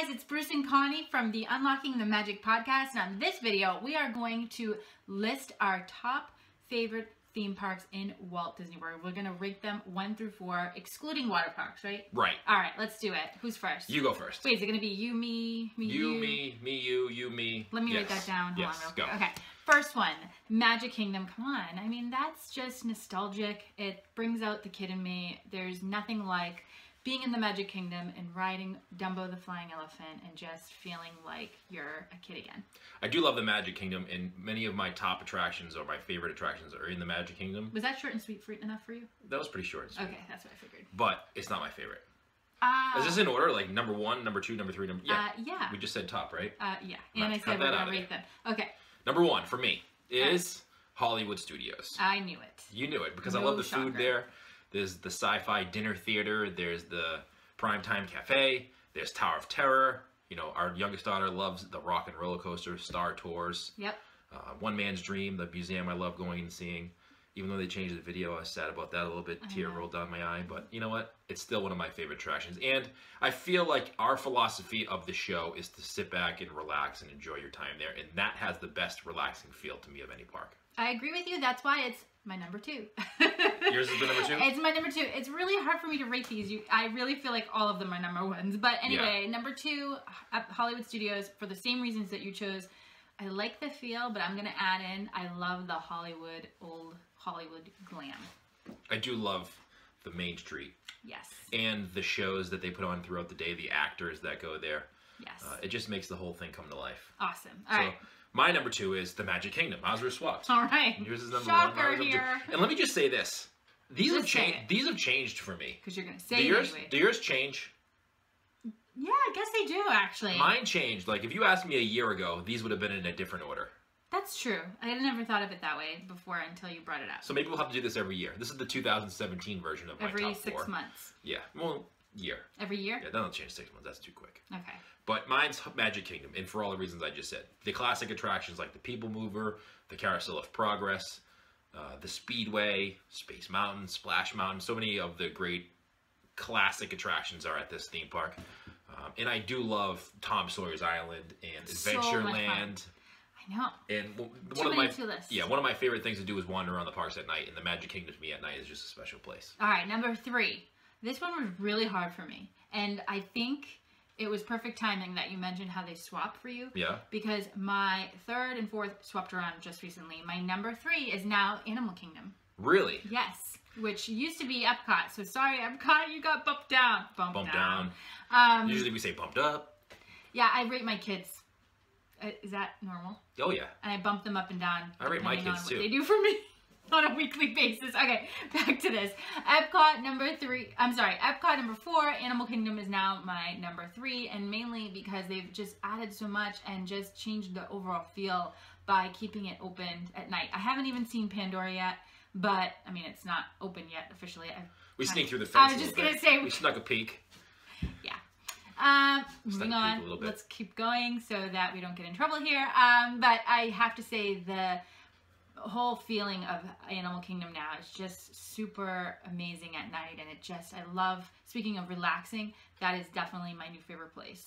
guys, it's Bruce and Connie from the Unlocking the Magic podcast. And on this video, we are going to list our top favorite theme parks in Walt Disney World. We're going to rate them one through four, excluding water parks, right? Right. All right, let's do it. Who's first? You go first. Wait, is it going to be you, me, me, you, You, me, me, you, you, me. Let me yes. write that down. Hold yes, on real go. quick. Okay. First one, Magic Kingdom. Come on. I mean, that's just nostalgic. It brings out the kid in me. There's nothing like being in the Magic Kingdom and riding Dumbo the Flying Elephant and just feeling like you're a kid again. I do love the Magic Kingdom, and many of my top attractions or my favorite attractions are in the Magic Kingdom. Was that short and sweet fruit enough for you? That was pretty short and sweet. Okay, that's what I figured. But it's not my favorite. Uh, Is this in order? Like number one, number two, number three, number yeah. Uh, yeah. We just said top, right? Uh, yeah. And I said we're that going out to rate them. Okay. Number one for me is Hollywood Studios. I knew it. You knew it because I love the food there. There's the sci-fi dinner theater. There's the primetime cafe. There's Tower of Terror. You know, our youngest daughter loves the Rock and Roller Coaster, Star Tours. Yep. Uh, One Man's Dream, the museum I love going and seeing. Even though they changed the video, I was sad about that a little bit. Tear know. rolled down my eye, but you know what? It's still one of my favorite attractions. And I feel like our philosophy of the show is to sit back and relax and enjoy your time there, and that has the best relaxing feel to me of any park. I agree with you. That's why it's my number two. Yours is the number two? It's my number two. It's really hard for me to rate these. You, I really feel like all of them are number ones. But anyway, number two, uh, at Hollywood Studios, for the same reasons that you chose. I like the feel, but I'm gonna add in. I love the Hollywood old Hollywood glam. I do love the Main Street Yes. and the shows that they put on throughout the day, the actors that go there. Yes. Uh, it just makes the whole thing come to life. awesome. All so right. my number two is the Magic Kingdom. Ours are swapped. All right. Yours is number Shocker one. ours is number two. here. And let me just say this: these have Just say changed. These have changed for me. Because you're gonna Do say it yours? anyway. Do yours change? yeah, I guess they do actually. Mine changed. Like if you asked me a year ago, these would have been in a different order. That's true. I had never thought of it that way before until you brought it up. So maybe we'll have to do this every year. This is the 2017 version of my Every top six four. months. Yeah, well, year. Every year. Yeah, that'll change six months. That's too quick. Okay. But mine's Magic Kingdom, and for all the reasons I just said. The classic attractions like the People Mover, the Carousel of Progress, uh, the Speedway, Space Mountain, Splash Mountain. So many of the great classic attractions are at this theme park. Um, and I do love Tom Sawyer's Island and So Adventureland. I know. And w- Too one of my to list. yeah, one of my favorite things to do is wander around the parks at night, and the Magic Kingdom to me at night is just a special place. All right, number three. This one was really hard for me, and I think it was perfect timing that you mentioned how they swap for you. Yeah. Because my third and fourth swapped around just recently. My number three is now Animal Kingdom. Really? Yes, which used to be Epcot. So sorry, Epcot, you got bumped down. Bumped, Bumped down. down. Um, Usually we say bumped up. yeah, I rate my kids. Uh, is that normal? Oh yeah. and I bump them up and down. I rate my kids, too. They do for me on a weekly basis. Okay, back to this. Epcot number three. I'm sorry, Epcot number four. Animal Kingdom is now my number three, and mainly because they've just added so much and just changed the overall feel by keeping it open at night. I haven't even seen Pandora yet, but I mean it's not open yet officially. I, We sneaked through the I was just gonna bit. say- we snuck a peek. Um, moving on. a little bit. Let's keep going so that we don't get in trouble here. Um, but I have to say the whole feeling of Animal Kingdom now is just super amazing at night, and it just I love. Speaking of relaxing, that is definitely my new favorite place.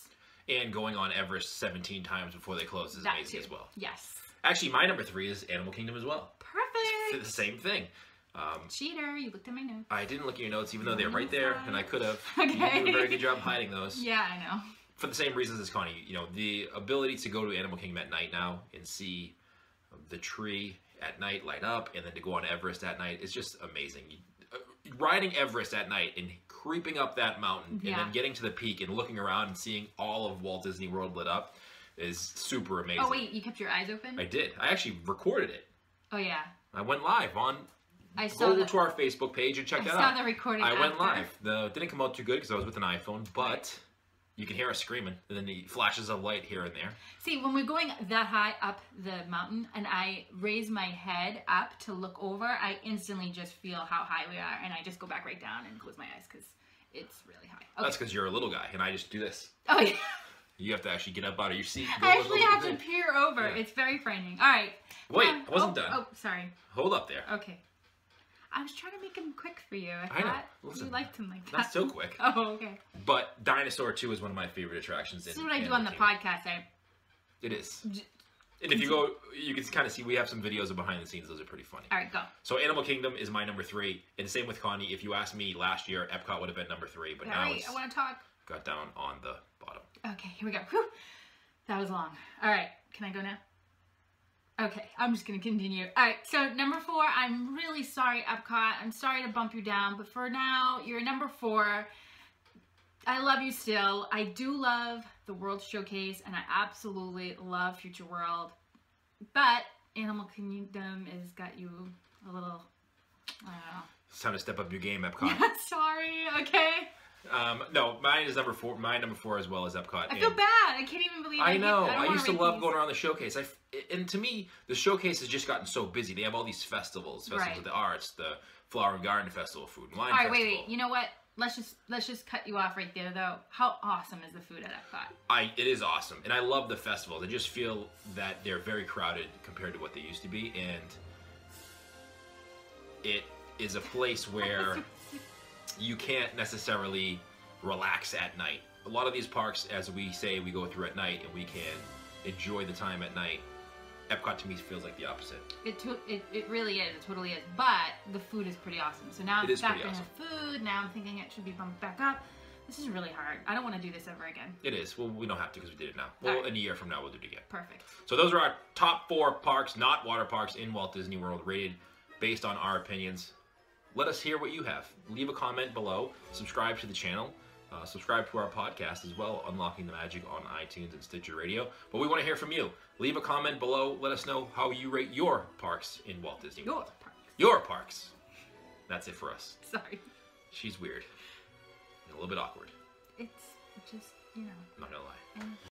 And going on Everest 17 times before they close is That amazing too. as well. Yes. Actually, my number three is Animal Kingdom as well. It's Perfect. the same thing. Um, Cheater, you looked at my notes. I didn't look at your notes, even though they're right there, and I could have. Okay. You do a very good job hiding those. Yeah, I know. For the same reasons as Connie, you know, the ability to go to Animal Kingdom at night now and see the tree at night light up, and then to go on Everest at night is just amazing. You, uh, riding Everest at night and creeping up that mountain, and then getting to the peak and looking around and seeing all of Walt Disney World lit up is super amazing. Oh wait, you kept your eyes open? I did. I actually recorded it. oh yeah. I went live on. I saw Go the, to our Facebook page and check I that saw out. the recording. I went after. live. The didn't come out too good because I was with an iPhone, but you can hear us screaming, and then the flashes of light here and there. See, when we're going that high up the mountain and I raise my head up to look over, I instantly just feel how high we are and I just go back right down and close my eyes because it's really high. Okay. That's because you're a little guy, and I just do this. Oh, yeah. You have to actually get up out of your seat. I actually have to peer over. Yeah. It's very frightening. All right. Wait, on. I wasn't Oh, done. Oh, sorry. Hold up there. Okay. I was trying to make them quick for you. I I know. thought Listen, you liked them like that. Not so quick. Oh, okay. But Dinosaur 2 is one of my favorite attractions. This in is what I do on the Kingdom. podcast. I It is. J- And if you go, you can kind of see we have some videos of behind the scenes. Those are pretty funny. all right, go. So Animal Kingdom is my number three, and same with Connie. If you asked me last year, Epcot would have been number three, but All now right, I want to talk. got down on the bottom. Okay, here we go. Whew. That was long. All right, can I go now? Okay, I'm just gonna continue. All right, so number four, I'm really sorry, Epcot. I'm sorry to bump you down, but for now, you're number four. I love you still. I do love the World Showcase, and I absolutely love Future World. But Animal Kingdom has got you a little. I It's time to step up your game, don't Epcot. know. sorry. Okay. Um, no, mine is number four. My number four as well as Epcot. I and- feel bad. I can't even believe. I know. don't I, used to love these. going around the showcase. I f- and to me, the showcase has just gotten so busy. They have all these festivals, festivals Right. of the arts, the Flower and Garden Festival, Food and Wine All right, Festival. wait, wait. You know what? Let's just let's just cut you off right there, though. How awesome is the food at Epcot? I it is awesome, and I love the festivals. I just feel that they're very crowded compared to what they used to be, and it is a place where you can't necessarily relax at night. A lot of these parks, as we say, we go through at night, and we can enjoy the time at night. Epcot to me feels like the opposite. It, to, it it really is. It totally is. But the food is pretty awesome. So now It I'm back in awesome. the food. Now I'm thinking it should be bumped back up. This is really hard. I don't want to do this ever again. It is. Well, we don't have to because we did it now. Well, Alright. in a year from now, we'll do it again. Perfect. So those are our top four parks, not water parks, in Walt Disney World, rated based on our opinions. Let us hear what you have. Leave a comment below. Subscribe to the channel. Uh, subscribe to our podcast as well, Unlocking the Magic on iTunes and Stitcher Radio. But we want to hear from you. Leave a comment below. Let us know how you rate your parks in Walt Disney Your parks. Your parks. That's it for us. Sorry. She's weird. And a little bit awkward. It's just you know. I'm not gonna lie.